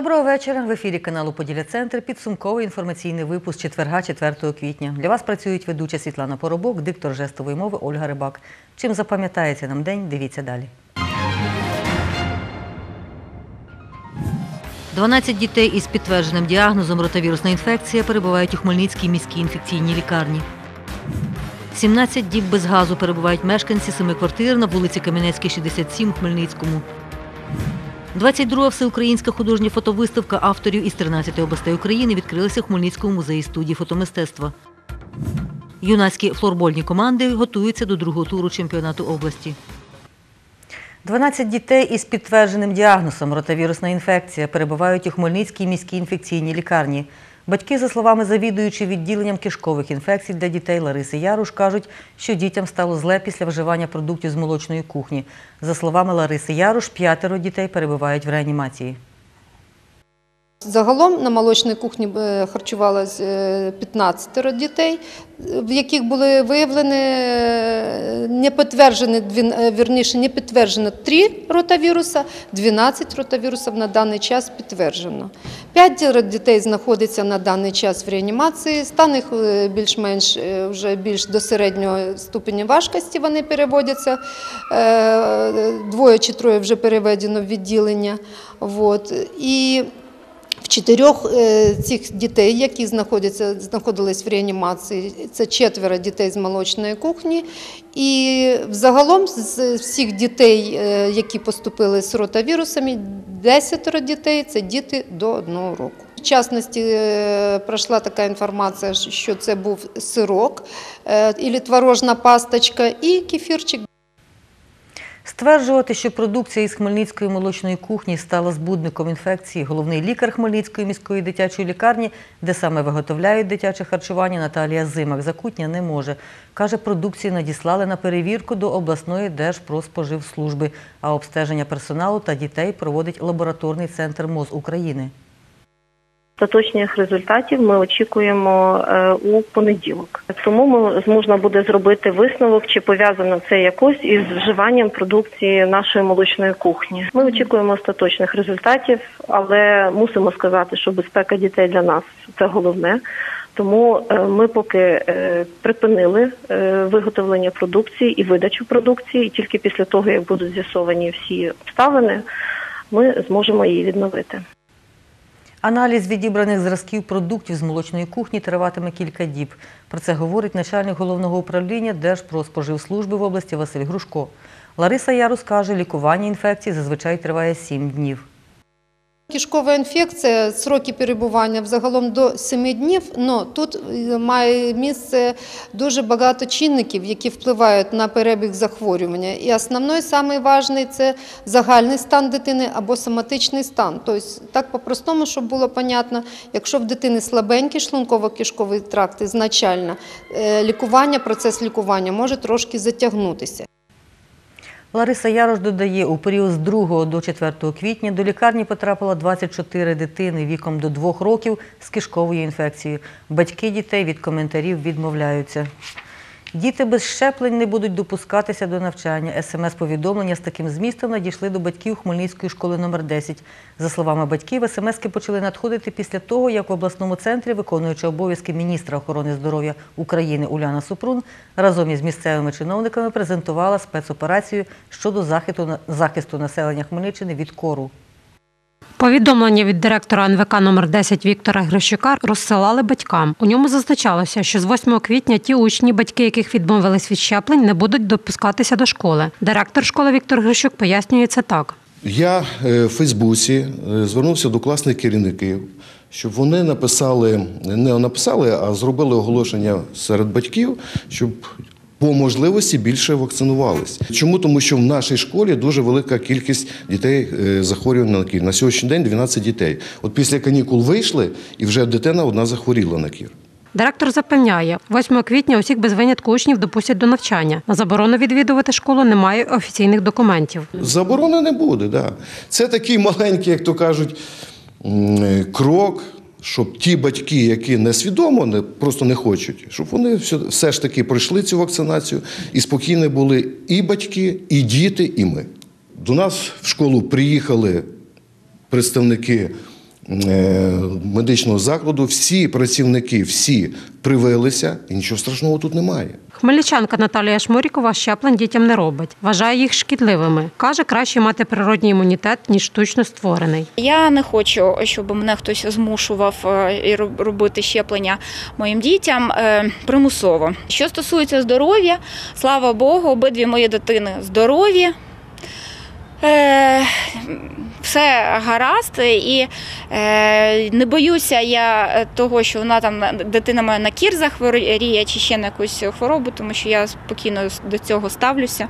Доброго вечора. В ефірі каналу Поділя Центр. Підсумковий інформаційний випуск четверга, 4 квітня. Для вас працюють ведуча Світлана Поробок, диктор жестової мови Ольга Рибак. Чим запам'ятається нам день, дивіться далі. 12 дітей із підтвердженим діагнозом ротавірусна інфекція перебувають у Хмельницькій міській інфекційній лікарні. 17 діб без газу перебувають мешканці семи квартир на вулиці Кам'янецькій, 67 у Хмельницькому. 22-га всеукраїнська художня фотовиставка авторів із 13 областей України відкрилася у Хмельницькому музеї студії фотомистецтва. Юнацькі флорбольні команди готуються до другого туру чемпіонату області. 12 дітей із підтвердженим діагнозом ротавірусна інфекція перебувають у Хмельницькій міській інфекційній лікарні. Батьки, за словами завідуючи відділенням кишкових інфекцій для дітей Лариси Яруш, кажуть, що дітям стало зле після вживання продуктів з молочної кухні. За словами Лариси Яруш, п'ятеро дітей перебувають в реанімації. Загалом на молочній кухні е, харчувалось е, 15 дітей, е, в яких були виявлені е, не підтверджені, вірніше, не підтверджено 3 ротавіруса, 12 ротавірусів на даний час підтверджено. П'ятеро дітей знаходиться на даний час в реанімації, стан їх більш-менш вже більш до середнього ступеня важкості вони переводяться. Двоє чи троє вже переведено в відділення. І чотирьох е, цих дітей, які знаходяться, знаходились в реанімації, це четверо дітей з молочної кухні. І взагалом з всіх дітей, е, які поступили з ротавірусами, 10 дітей це діти до одного року. В частності е, пройшла така інформація, що це був сирок, і творожна пасточка і кефірчик. Стверджувати, що продукція із Хмельницької молочної кухні стала збудником інфекції, головний лікар Хмельницької міської дитячої лікарні, де саме виготовляють дитяче харчування, Наталія Зимак Закутня не може. Каже, продукцію надіслали на перевірку до обласної Держпродспоживслужби, а обстеження персоналу та дітей проводить лабораторний центр МОЗ України. Остаточних результатів ми очікуємо е, у понеділок. Тому ми можна буде зробити висновок, чи пов'язано це якось із вживанням продукції нашої молочної кухні. Ми очікуємо остаточних результатів, але мусимо сказати, що безпека дітей для нас це головне. Тому е, ми поки е, припинили виготовлення продукції і видачу продукції, і тільки після того, як будуть з'ясовані всі обставини, ми зможемо її відновити. Аналіз відібраних зразків продуктів з молочної кухні триватиме кілька діб. Про це говорить начальник головного управління Держпродспоживслужби в області Василь Грушко. Лариса Ярус каже, лікування інфекції зазвичай триває 7 днів. Кишкова інфекція, сроки перебування взагалом до 7 днів, але тут е, має місце дуже багато чинників, які впливають на перебіг захворювання. І основний, важний – це загальний стан дитини або соматичний стан. Тобто, так по-простому, щоб було понятно, якщо в дитини слабенький шлунково-кишковий тракт ізначально, е, процес лікування може трошки затягнутися. Лариса Ярош додає, у період з 2 до 4 квітня до лікарні потрапило 24 дитини віком до 2 років з кишковою інфекцією. Батьки дітей від коментарів відмовляються. Діти без щеплень не будуть допускатися до навчання. СМС-повідомлення з таким змістом надійшли до батьків Хмельницької школи номер 10 За словами батьків, смски почали надходити після того, як в обласному центрі, виконуючи обов'язки міністра охорони здоров'я України Уляна Супрун, разом із місцевими чиновниками презентувала спецоперацію щодо захисту, населення Хмельниччини від кору. Повідомлення від директора НВК номер 10 Віктора Грищука розсилали батькам. У ньому зазначалося, що з 8 квітня ті учні, батьки яких відмовились від щеплень, не будуть допускатися до школи. Директор школи Віктор Грищук пояснює це так. Я е, в Фейсбуці е, звернувся до класних керівників, щоб вони написали, не написали, а зробили оголошення серед батьків, щоб по можливості більше вакцинувались. Чому? Тому що в нашій школі дуже велика кількість дітей е, захворювань на кір. На сьогоднішній день 12 дітей. От після канікул вийшли, і вже дитина одна захворіла на кір. Директор запевняє, 8 квітня усіх без винятку учнів допустять до навчання. На заборону відвідувати школу немає офіційних документів. Заборони не буде, да. Це такий маленький, як то кажуть, крок, щоб ті батьки, які несвідомо не, просто не хочуть, щоб вони все, все ж таки пройшли цю вакцинацію і спокійно були і батьки, і діти, і ми. До нас в школу приїхали представники медичного закладу, всі працівники, всі привилися, і нічого страшного тут немає. Хмельничанка Наталія Шмурікова щеплень дітям не робить. Вважає їх шкідливими. Каже, краще мати природній імунітет, ніж штучно створений. Я не хочу, щоб мене хтось змушував е, робити щеплення моїм дітям е, примусово. Що стосується здоров'я, слава Богу, обидві мої дитини здорові. Е, Все гаразд, і е, не боюся я того, що вона там дитина моя на кір захворіє чи ще на якусь хворобу, тому що я спокійно до цього ставлюся.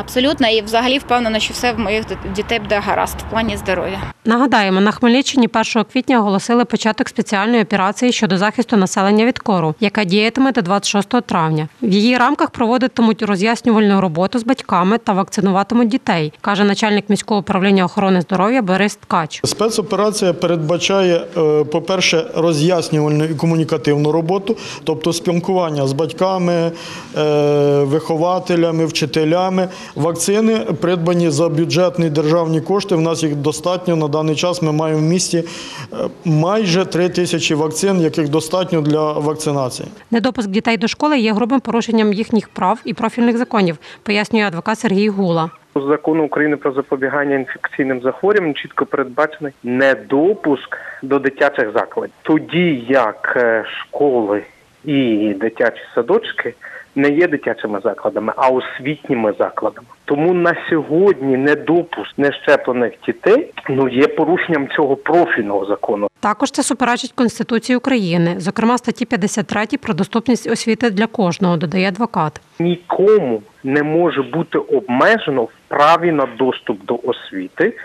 Абсолютно, і взагалі впевнена, що все в моїх дітей буде гаразд в плані здоров'я. Нагадаємо, на Хмельниччині 1 квітня оголосили початок спеціальної операції щодо захисту населення від кору, яка діятиме до 26 травня. В її рамках проводитимуть роз'яснювальну роботу з батьками та вакцинуватимуть дітей, каже начальник міського управління охорони здоров'я Борис Ткач. Спецоперація передбачає, е, по-перше, роз'яснювальну і комунікативну роботу, тобто спілкування з батьками, е, вихователями, вчителями. Вакцини придбані за бюджетні державні кошти. В нас їх достатньо на даний час. Ми маємо в місті е, майже три тисячі вакцин, яких достатньо для вакцинації. Недопуск дітей до школи є грубим порушенням їхніх прав і профільних законів, пояснює адвокат Сергій Гула. У закону України про запобігання інфекційним захворюванням чітко передбачений недопуск до дитячих закладів. Тоді як е, школи і дитячі садочки не є дитячими закладами, а освітніми закладами. Тому на сьогодні недопуск нещеплених дітей ну є порушенням цього профільного закону. Також це суперечить Конституції України, зокрема статті 53 про доступність освіти для кожного, додає адвокат. Нікому не може бути обмежено в праві на доступ до освіти.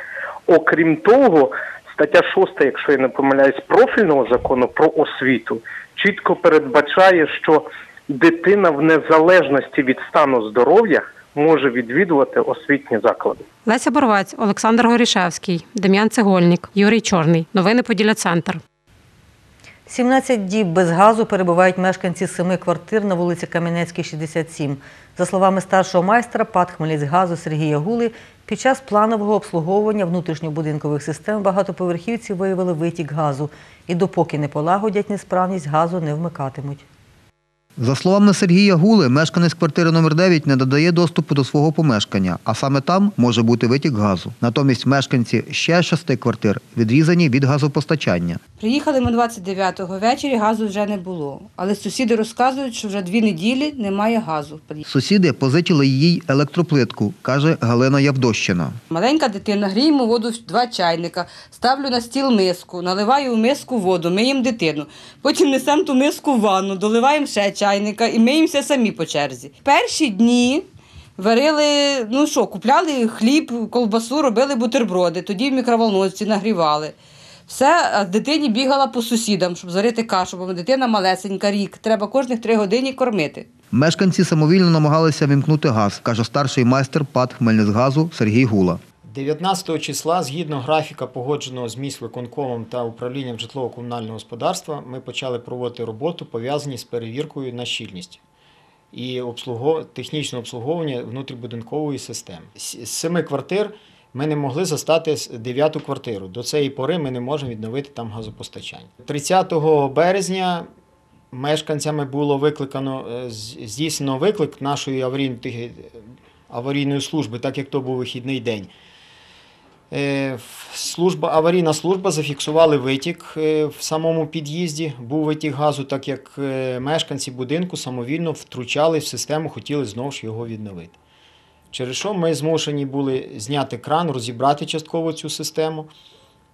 Окрім того, стаття 6, якщо я не помиляюсь, профільного закону про освіту чітко передбачає, що дитина в незалежності від стану здоров'я може відвідувати освітні заклади. Леся Боровець, Олександр Горішевський, Дем'ян Цегольник, Юрій Чорний. Новини Поділля Центр. 17 діб без газу перебувають мешканці семи квартир на вулиці Кам'янецькій, 67. За словами старшого майстра ПАД «Хмельницькгазу» Сергія Гули, під час планового обслуговування внутрішньобудинкових систем багатоповерхівці виявили витік газу і допоки не полагодять несправність, газу не вмикатимуть. За словами Сергія Гули, мешканець квартири номер 9 не додає доступу до свого помешкання, а саме там може бути витік газу. Натомість мешканці ще шести квартир відрізані від газопостачання. Приїхали ми 29-го ввечері, газу вже не було. Але сусіди розказують, що вже дві неділі немає газу. Сусіди позичили їй електроплитку, каже Галина Явдощина. Маленька дитина, гріємо воду в два чайника, ставлю на стіл миску, наливаю в миску воду, миємо дитину. Потім несемо ту миску в ванну, доливаємо ще чайника і миємося самі по черзі. Перші дні варили, ну що, купляли хліб, колбасу, робили бутерброди, тоді в мікроволновці нагрівали. Все, а дитині бігала по сусідам, щоб зварити кашу, бо дитина малесенька, рік. Треба кожних три години кормити. Мешканці самовільно намагалися вімкнути газ, каже старший майстер ПАД Хмельницькгазу Сергій Гула. 19 числа, згідно графіка, погодженого з міськвиконкомом та управлінням житлово-комунального господарства, ми почали проводити роботу, пов'язані з перевіркою на щільність і технічне обслуговування внутрібудинкової системи. З семи квартир ми не могли застати дев'яту квартиру. До цієї пори ми не можемо відновити там газопостачання. 30 березня мешканцями було викликано, е, здійснено виклик нашої аварійної служби, так як то був вихідний день. Е, Служба, аварійна служба зафіксували витік е, в самому під'їзді. Був витік газу, так як е, мешканці будинку самовільно втручали в систему, хотіли знову ж його відновити. Через що ми змушені були зняти кран, розібрати частково цю систему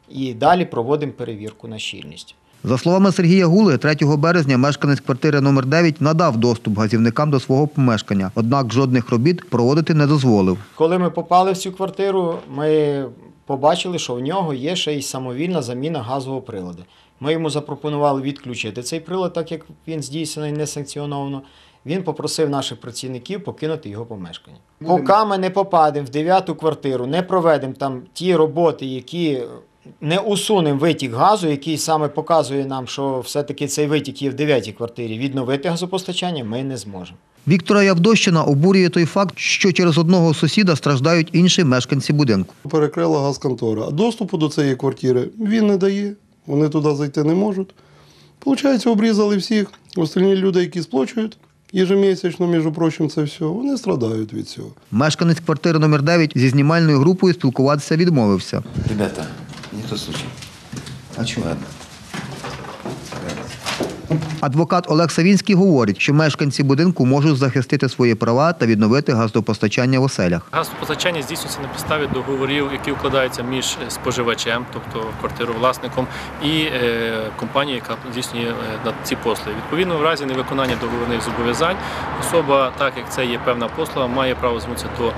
і далі проводимо перевірку на щільність. За словами Сергія Гули, 3 березня мешканець квартири номер 9 надав доступ газівникам до свого помешкання, однак жодних робіт проводити не дозволив. Коли ми попали в цю квартиру, ми побачили, що в нього є ще й самовільна заміна газового приладу. Ми йому запропонували відключити цей прилад, так як він здійснений несанкціоновано. Він попросив наших працівників покинути його помешкання. Поки ми не попадемо в дев'яту квартиру, не проведемо там ті роботи, які не усунемо витік газу, який саме показує нам, що все-таки цей витік є в дев'ятій квартирі, відновити газопостачання ми не зможемо. Віктора Явдощина обурює той факт, що через одного сусіда страждають інші мешканці будинку. Перекрила газконтора. А доступу до цієї квартири він не дає. Вони туди зайти не можуть. Получається, обрізали всіх. Остальні люди, які сплачують ежемісячно, між прочим, це все, вони страдають від цього. Мешканець квартири номер 9 зі знімальною групою спілкуватися відмовився. Ребята, случай. А чего? Адвокат Олег Савінський говорить, що мешканці будинку можуть захистити свої права та відновити газопостачання в оселях. Газопостачання здійснюється на підставі договорів, які укладаються між споживачем, тобто квартировласником, і е, компанією, яка здійснює е, ці послуги. Відповідно, в разі невиконання договірних зобов'язань особа, так як це є певна послуга, має право звернутися до е,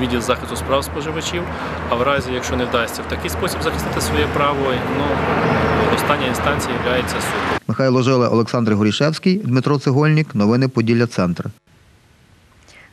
відділ захисту справ споживачів. А в разі, якщо не вдасться в такий спосіб захистити своє право, ну остання інстанція є суд. Михайло Жиле, Олександр Горішевський, Дмитро Цегольник. Новини Поділля Центр.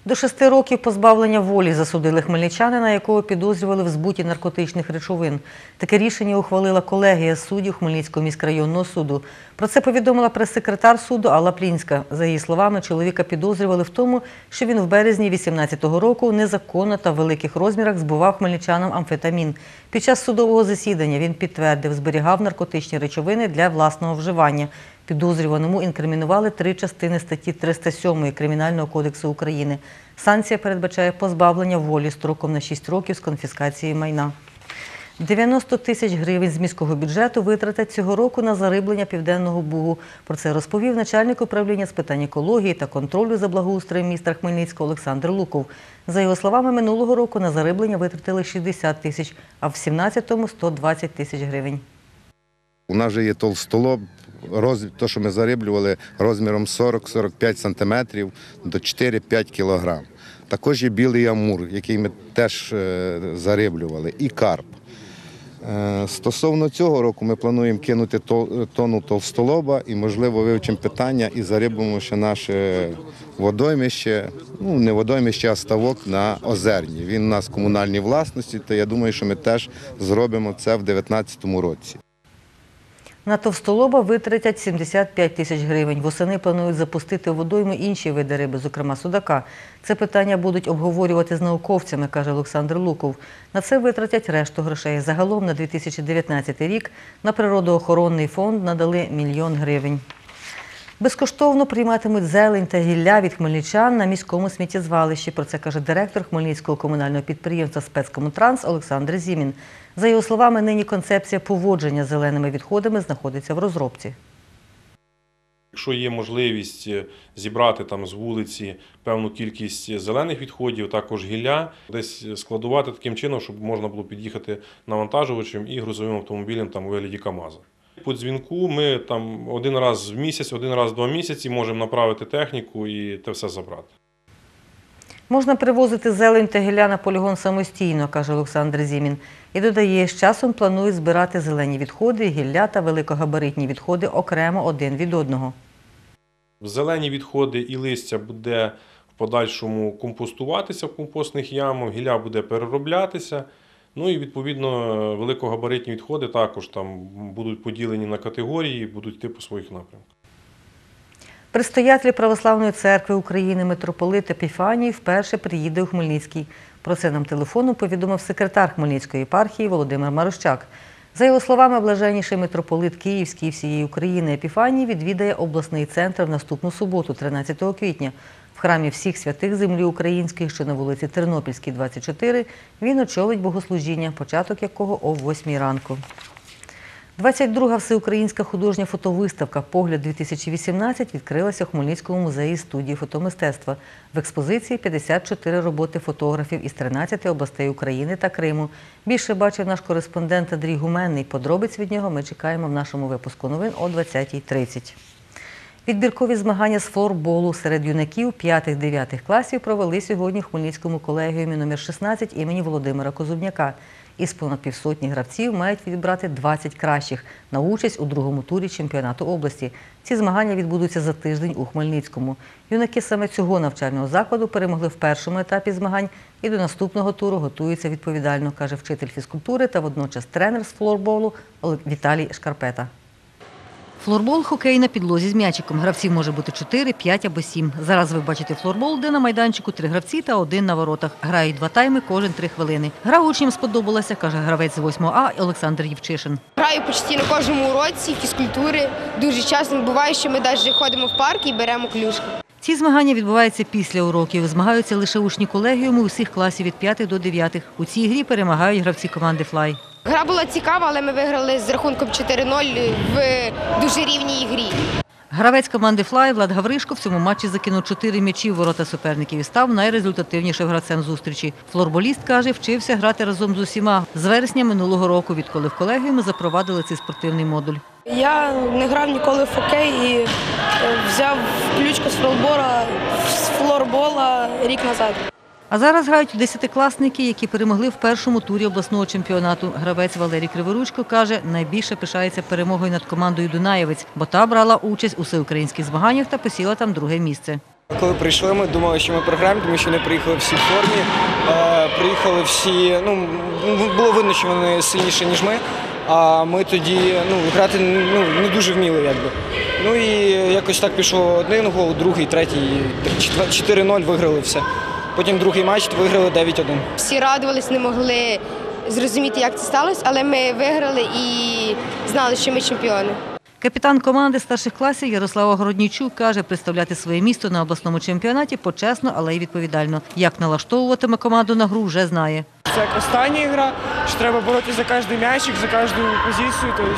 До шести років позбавлення волі засудили хмельничанина, якого підозрювали в збуті наркотичних речовин. Таке рішення ухвалила колегія суддів Хмельницького міськрайонного суду. Про це повідомила прес-секретар суду Алла Плінська. За її словами, чоловіка підозрювали в тому, що він в березні 18-го року незаконно та в великих розмірах збував хмельничанам амфетамін. Під час судового засідання він підтвердив, зберігав наркотичні речовини для власного вживання. Підозрюваному інкримінували три частини статті 307 Кримінального кодексу України. Санкція передбачає позбавлення волі строком на 6 років з конфіскації майна. 90 тисяч гривень з міського бюджету витратять цього року на зариблення Південного Бугу. Про це розповів начальник управління з питань екології та контролю за благоустроєм міста Хмельницького Олександр Луков. За його словами, минулого року на зариблення витратили 60 тисяч, а в 17-му – 120 тисяч гривень. У нас же є толстолоб, роз... то, що ми зариблювали розміром 40-45 сантиметрів до 4-5 кілограм. Також є білий амур, який ми теж е, зариблювали, і карп. Е, Стосовно цього року ми плануємо кинути тонну толстолоба і, можливо, вивчимо питання і зариблимо ще наше водоймище, ну не водоймище, а ставок на озерні. Він у нас в комунальній власності, то я думаю, що ми теж зробимо це в 2019 році. На товстолоба витратять 75 тисяч гривень. Восени планують запустити у водойму інші види риби, зокрема судака. Це питання будуть обговорювати з науковцями, каже Олександр Луков. На це витратять решту грошей. Загалом на 2019 рік на природоохоронний фонд надали мільйон гривень. Безкоштовно прийматимуть зелень та гілля від хмельничан на міському сміттєзвалищі. Про це каже директор Хмельницького комунального підприємства «Спецкомунтранс» Олександр Зімін. За його словами, нині концепція поводження з зеленими відходами знаходиться в розробці. Якщо є можливість е, зібрати там з вулиці певну кількість зелених відходів, також гілля, десь складувати таким чином, щоб можна було під'їхати навантажувачем і грузовим автомобілем там у вигляді КАМАЗа. По дзвінку ми там один раз в місяць, один раз в два місяці можемо направити техніку і те все забрати. Можна привозити зелень та гілля на полігон самостійно, каже Олександр Зімін. І додає, з часом планують збирати зелені відходи, гілля та великогабаритні відходи окремо один від одного. Зелені відходи і листя буде в подальшому компостуватися в компостних ямах, гілля буде перероблятися. Ну і відповідно великогабаритні відходи також там будуть поділені на категорії, будуть йти по своїх напрямках. Предстоятель Православної церкви України митрополит Епіфаній вперше приїде у Хмельницький. Про це нам телефоном повідомив секретар Хмельницької єпархії Володимир Марощак. За його словами, блаженніший митрополит Київський всієї України Епіфаній відвідає обласний центр в наступну суботу, 13 квітня. В храмі всіх святих землі української, що на вулиці Тернопільській, 24, він очолить богослужіння, початок якого о 8 ранку. 22-га всеукраїнська художня фотовиставка «Погляд-2018» відкрилася у Хмельницькому музеї студії фотомистецтва. В експозиції 54 роботи фотографів із 13 областей України та Криму. Більше бачив наш кореспондент Андрій Гуменний. Подробиць від нього ми чекаємо в нашому випуску новин о 20.30. Відбіркові змагання з флорболу серед юнаків 5-9 класів провели сьогодні в Хмельницькому колегіумі номер 16 імені Володимира Козубняка. Із понад півсотні гравців мають відібрати 20 кращих на участь у другому турі чемпіонату області. Ці змагання відбудуться за тиждень у Хмельницькому. Юнаки саме цього навчального закладу перемогли в першому етапі змагань і до наступного туру готуються відповідально, каже вчитель фізкультури та водночас тренер з флорболу Віталій Шкарпета. Флорбол хокей на підлозі з м'ячиком. Гравців може бути 4, 5 або 7. Зараз ви бачите флорбол, де на майданчику три гравці та один на воротах. Грають два тайми кожен три хвилини. Гра учням сподобалася, каже гравець з 8 А Олександр Євчишин. Граю почти на кожному уроці фізкультури. Дуже часто буває, що ми навіть ходимо в парк і беремо клюшки. Ці змагання відбуваються після уроків. Змагаються лише учні колегіуму усіх класів від 5 до 9. У цій грі перемагають гравці команди Флай. Гра була цікава, але ми виграли з рахунком 4-0 в дуже рівній грі. Гравець команди Флай Влад Гавришко в цьому матчі закинув чотири м'ячі в ворота суперників і став найрезультативнішим гравцем зустрічі. Флорболіст каже, вчився грати разом з усіма з вересня минулого року, відколи в колегіумі запровадили цей спортивний модуль. Я не грав ніколи в хокей і е, взяв ключку з флорбола, з флорбола рік назад. А зараз грають десятикласники, які перемогли в першому турі обласного чемпіонату. Гравець Валерій Криворучко каже, найбільше пишається перемогою над командою Дунаєвець, бо та брала участь у всеукраїнських змаганнях та посіла там друге місце. Коли прийшли, ми думали, що ми програємо, тому що вони приїхали всі в формі. Е, приїхали всі, ну було видно, що вони сильніші, ніж ми. А ми тоді ну, грати ну, не дуже вміли, якби. Ну і якось так пішло один гол, другий, третій, 4-0 виграли все. Потім другий матч виграли 9-1. Всі радувались, не могли зрозуміти, як це сталося, але ми виграли і знали, що ми чемпіони. Капітан команди старших класів Ярослава Городнічук каже, представляти своє місто на обласному чемпіонаті почесно, але й відповідально. Як налаштовуватиме команду на гру, вже знає. Це як остання гра, що треба боротися за кожен м'ячик, за кожну позицію. Тобто,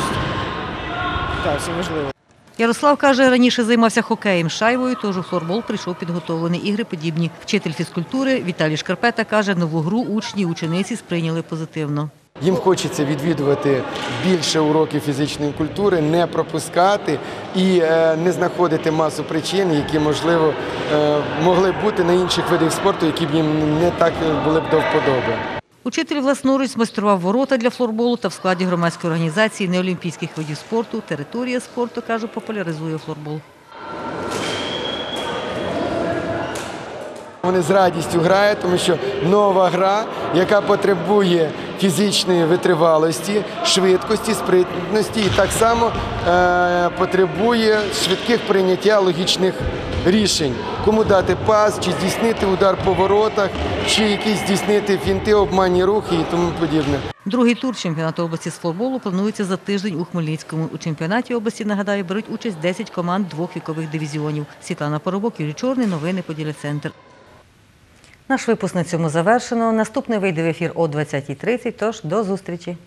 так, це важливо. Ярослав каже, раніше займався хокеєм з шайбою, тож у флорбол прийшов підготовлений. Ігри подібні. Вчитель фізкультури Віталій Шкарпета каже, нову гру учні і учениці сприйняли позитивно. Їм хочеться відвідувати більше уроків фізичної культури, не пропускати і е, не знаходити масу причин, які можливо е, могли б бути на інших видах спорту, які б їм не так були б до вподоби. Учитель власноруч змайстрував ворота для флорболу та в складі громадської організації неолімпійських видів спорту. Територія спорту, каже, популяризує флорбол. Вони з радістю грають, тому що нова гра, яка потребує фізичної витривалості, швидкості, спритності і так само е, потребує швидких прийняття логічних рішень. Кому дати пас, чи здійснити удар по воротах, чи якісь здійснити фінти, обманні рухи і тому подібне. Другий тур чемпіонату області з флорболу планується за тиждень у Хмельницькому. У чемпіонаті області, нагадаю, беруть участь 10 команд двох вікових дивізіонів. Світлана Поробок, Юрій Чорний, новини Поділя Центр. Наш випуск на цьому завершено. Наступний вийде в ефір о 20.30, Тож до зустрічі.